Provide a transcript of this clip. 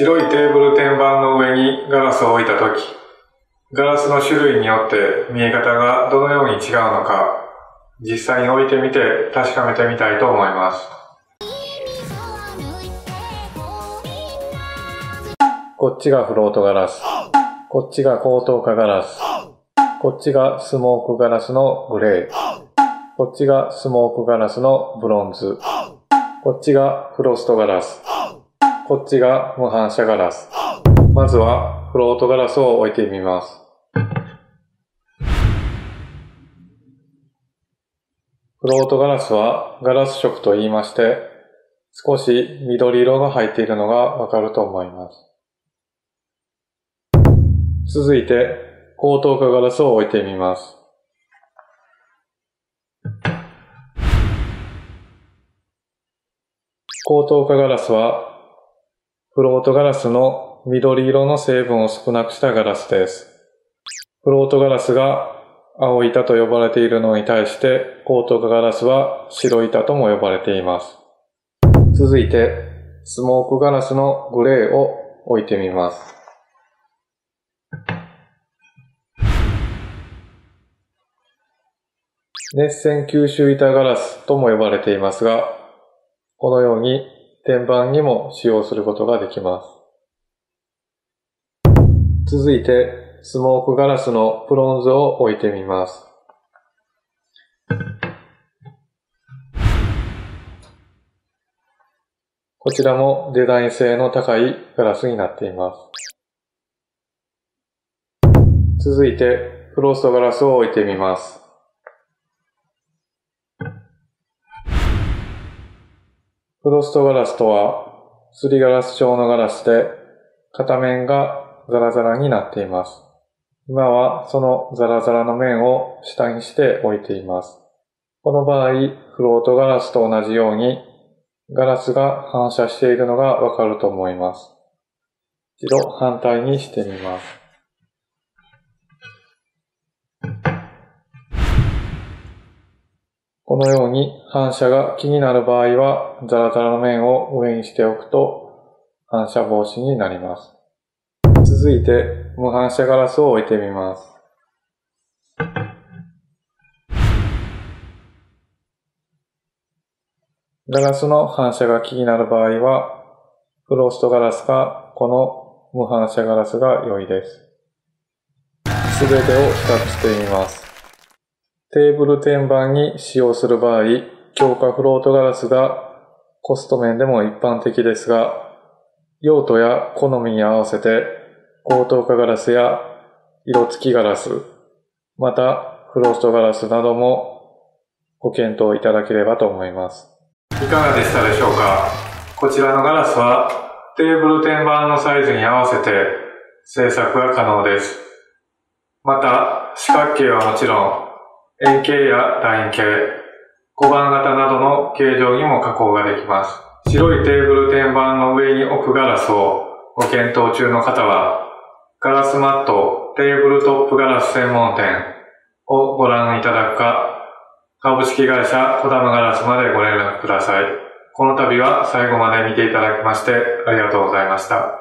白いテーブル天板の上にガラスを置いたとき、ガラスの種類によって見え方がどのように違うのか、実際に置いてみて確かめてみたいと思います。こっちがフロートガラス。こっちが高等化ガラス。こっちがスモークガラスのグレー。こっちがスモークガラスのブロンズ。こっちがフロストガラス。こっちが無反射ガラス。まずはフロートガラスを置いてみます。フロートガラスはガラス色と言いまして、少し緑色が入っているのがわかると思います。続いて、高等化ガラスを置いてみます。高等化ガラスは、フロートガラスの緑色の成分を少なくしたガラスです。フロートガラスが青板と呼ばれているのに対して、高等化ガラスは白板とも呼ばれています。続いて、スモークガラスのグレーを置いてみます。熱線吸収板ガラスとも呼ばれていますが、このように天板にも使用することができます。続いて、スモークガラスのプロンズを置いてみます。こちらもデザイン性の高いガラスになっています。続いて、フロストガラスを置いてみます。フロストガラスとは、すりガラス状のガラスで、片面がザラザラになっています。今はそのザラザラの面を下にして置いています。この場合、フロートガラスと同じように、ガラスが反射しているのがわかると思います。一度反対にしてみます。このように反射が気になる場合は、ザラザラの面を上にしておくと反射防止になります。続いて、無反射ガラスを置いてみます。ガラスの反射が気になる場合は、フロストガラスか、この無反射ガラスが良いです。すべてを比較してみます。テーブル天板に使用する場合、強化フロートガラスがコスト面でも一般的ですが、用途や好みに合わせて高等化ガラスや色付きガラス、またフロストガラスなどもご検討いただければと思います。いかがでしたでしょうか？こちらのガラスはテーブル天板のサイズに合わせて製作が可能です。また四角形はもちろん円形や楕円形、小判型などの形状にも加工ができます。白いテーブル天板の上に置くガラスをご検討中の方は、ガラスマットテーブルトップガラス専門店をご覧いただくか、株式会社コダムガラスまでご連絡ください。この度は最後まで見ていただきましてありがとうございました。